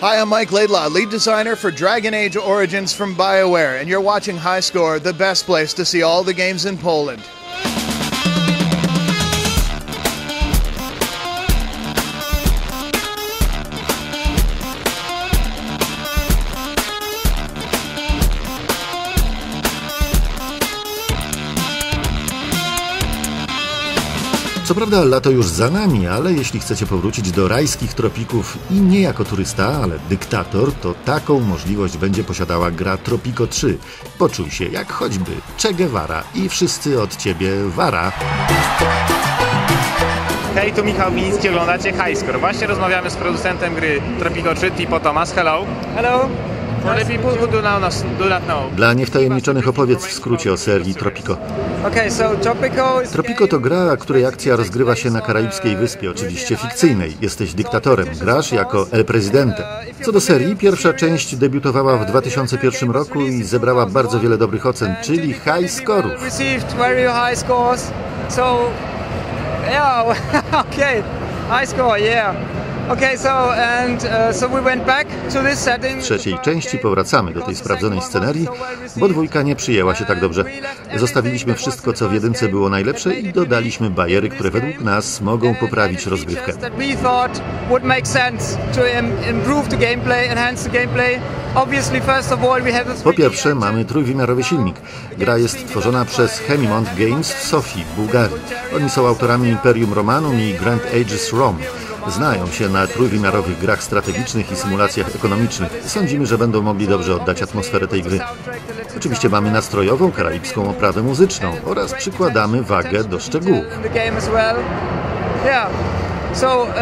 Hi, I'm Mike Laidlaw, lead designer for Dragon Age Origins from BioWare, and you're watching High Score, the best place to see all the games in Poland. Co prawda lato już za nami, ale jeśli chcecie powrócić do rajskich tropików i nie jako turysta, ale dyktator, to taką możliwość będzie posiadała gra Tropico 3. Poczuj się jak choćby Che Guevara i wszyscy od ciebie wara. Hej, tu Michał Biliński, oglądacie Highscore. Właśnie rozmawiamy z producentem gry Tropico 3, Tipo Thomas. Hello. Hello. For the people who do, now, do not know. Dla niewtajemniczonych opowiedz w skrócie o serii Tropico. Tropico to gra, której akcja rozgrywa się na karaibskiej wyspie, oczywiście fikcyjnej. Jesteś dyktatorem, grasz jako El Presidente. Co do serii, pierwsza część debiutowała w 2001 roku i zebrała bardzo wiele dobrych ocen, czyli high scores. So yeah, okay, high score, yeah. Uh. W trzeciej części powracamy do tej sprawdzonej scenerii, bo dwójka nie przyjęła się tak dobrze. Zostawiliśmy wszystko, co w jedynce było najlepsze i dodaliśmy bariery, które według nas mogą poprawić rozgrywkę. Po pierwsze, mamy trójwymiarowy silnik. Gra jest tworzona przez Hemimont Games w Sofii, Bułgarii. Oni są autorami Imperium Romanum i Grand Ages Rome. Znają się na trójwymiarowych grach strategicznych i symulacjach ekonomicznych. Sądzimy, że będą mogli dobrze oddać atmosferę tej gry. Oczywiście mamy nastrojową, karaibską oprawę muzyczną oraz przykładamy wagę do szczegółów. Uh.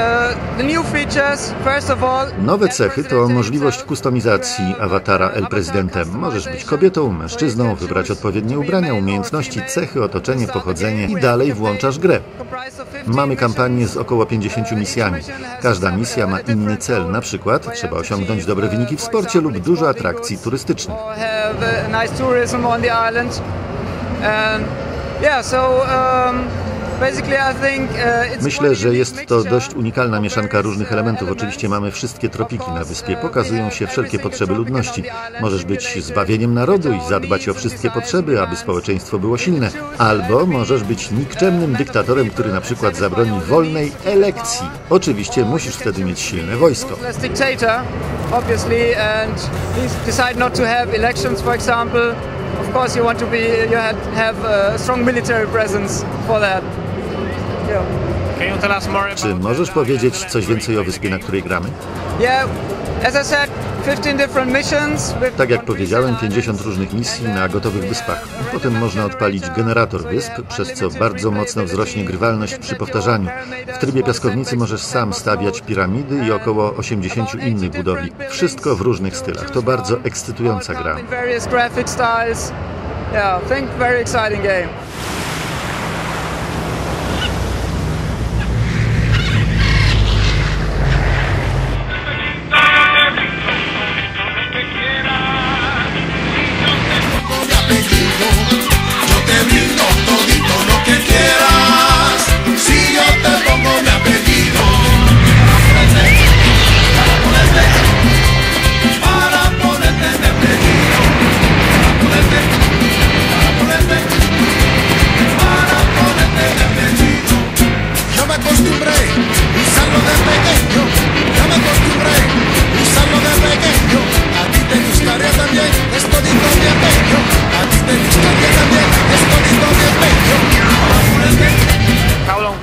Nowe cechy to możliwość kustomizacji awatara El Presidente. Możesz być kobietą, mężczyzną, wybrać odpowiednie ubrania, umiejętności, cechy, otoczenie, pochodzenie i dalej włączasz grę. Mamy kampanię z około 50 misjami. Każda misja ma inny cel, na przykład trzeba osiągnąć dobre wyniki w sporcie lub dużo atrakcji turystycznych. And yeah, so um, uh, Myślę, że jest to dość unikalna mieszanka różnych elementów. Oczywiście mamy wszystkie tropiki na wyspie, pokazują się wszelkie potrzeby ludności. Możesz być zbawieniem narodu i zadbać o wszystkie potrzeby, aby społeczeństwo było silne. Albo możesz być nikczemnym dyktatorem, który na przykład zabroni wolnej elekcji. Oczywiście musisz wtedy mieć silne wojsko. as dictator, obviously, and he decide not to have elections, for example. Of course, you want to be, you have a strong military presence for that. Czy możesz powiedzieć coś więcej o wyspie, na której gramy? Yeah, as I said, 15 different missions. With Tak jak powiedziałem, 50 różnych misji na gotowych wyspach. Potem można odpalić generator wysp, przez co bardzo mocno wzrośnie grywalność przy powtarzaniu. W trybie piaskownicy możesz sam stawiać piramidy i około 80 innych budowli. Wszystko w różnych stylach. To bardzo ekscytująca gra. Yeah, I think very exciting game.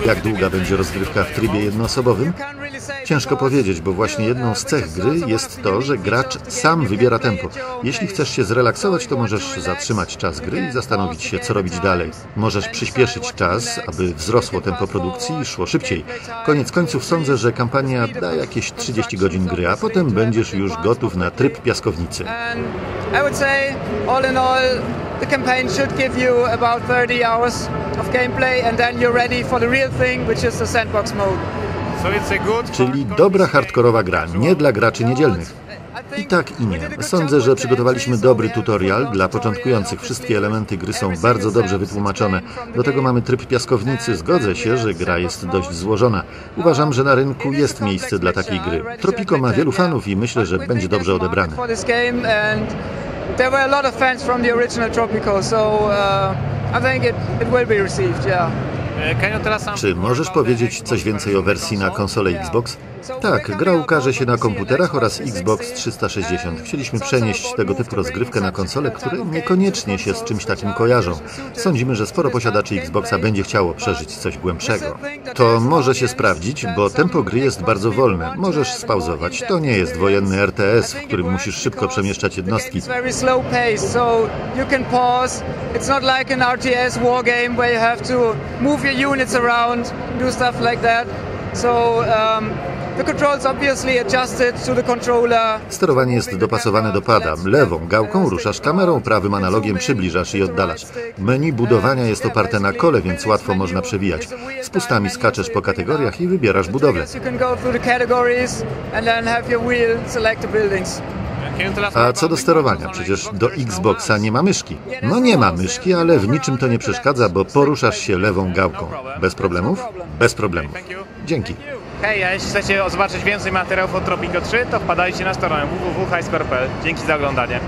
Jak długa będzie rozgrywka w trybie jednoosobowym? Ciężko powiedzieć, bo właśnie jedną z cech gry jest to, że gracz sam wybiera tempo. Jeśli chcesz się zrelaksować, to możesz zatrzymać czas gry i zastanowić się, co robić dalej. Możesz przyspieszyć czas, aby wzrosło tempo produkcji i szło szybciej. Koniec końców sądzę, że kampania da jakieś 30 godzin gry, a potem będziesz już gotów na tryb piaskownicy. I would say, all in all, the campaign should give you about 30 hours of gameplay, and then you're ready for the real thing, which is the sandbox mode. So it's a good Czyli dobra hardkorowa gra, nie dla graczy niedzielnych. I tak i nie. Sądzę, że przygotowaliśmy dobry tutorial dla początkujących. Wszystkie elementy gry są bardzo dobrze wytłumaczone. Do tego mamy tryb piaskownicy. Zgodzę się, że gra jest dość złożona. Uważam, że na rynku jest miejsce dla takiej gry. Tropico ma wielu fanów i myślę, że będzie dobrze odebrany. There were a lot of fans from the original Tropico, so uh, I think it, it will be received, yeah. Czy możesz powiedzieć coś więcej o wersji na konsolę Xbox? Tak, gra ukaże się na komputerach oraz Xbox 360. Chcieliśmy przenieść tego typu rozgrywkę na konsole, które niekoniecznie się z czymś takim kojarzą. Sądzimy, że sporo posiadaczy Xboxa będzie chciało przeżyć coś głębszego. To może się sprawdzić, bo tempo gry jest bardzo wolne. Możesz spauzować. To nie jest wojenny RTS, w którym musisz szybko przemieszczać jednostki. It's not like an RTS war game where you have to move your units around, do stuff like that. So um, the controls obviously adjusted to the controller. Sterowanie jest dopasowane do pada. Lewą gałką ruszasz kamerą, prawym analogiem przybliżasz i oddalasz. Menu budowania jest oparte na kole, więc łatwo można przewijać. Z pustami skaczesz po kategoriach i wybierasz budowlę. A co do sterowania? Przecież do Xboxa nie ma myszki. No nie ma myszki, ale w niczym to nie przeszkadza, bo poruszasz się lewą gałką. Bez problemów? Bez problemów. Dzięki. Hej, a jeśli chcecie zobaczyć więcej materiałów o Tropico 3, to wpadajcie na stronę www.highscore.pl. Dzięki za oglądanie.